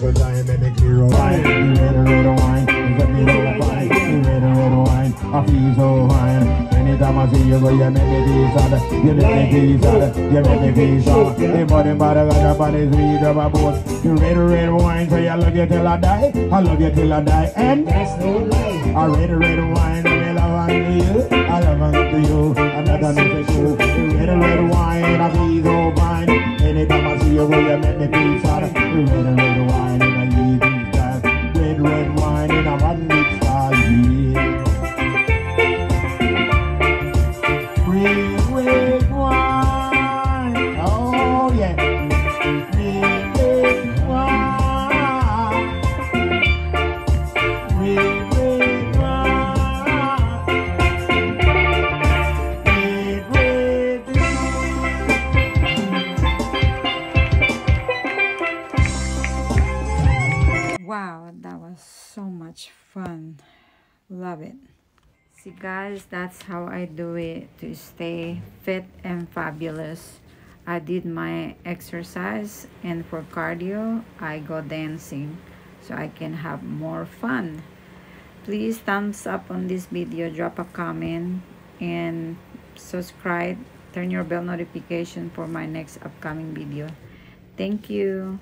Little time and make clear wine. The red, red wine, is a me no fine. The red, red wine, I feel so fine. Anytime I see you go, you make me feel sad. You make me feel sad. You make me feel sad. The body, body, got up on his read of a boat. The red, red wine, so I love you till I die. I love you till I die. And That's no lie. a red, red wine, I love you. I love you. Another night to you. The red, red wine, I feel so run it Wow, that was so much fun. Love it. See, guys, that's how I do it to stay fit and fabulous. I did my exercise, and for cardio, I go dancing so I can have more fun. Please thumbs up on this video, drop a comment, and subscribe. Turn your bell notification for my next upcoming video. Thank you.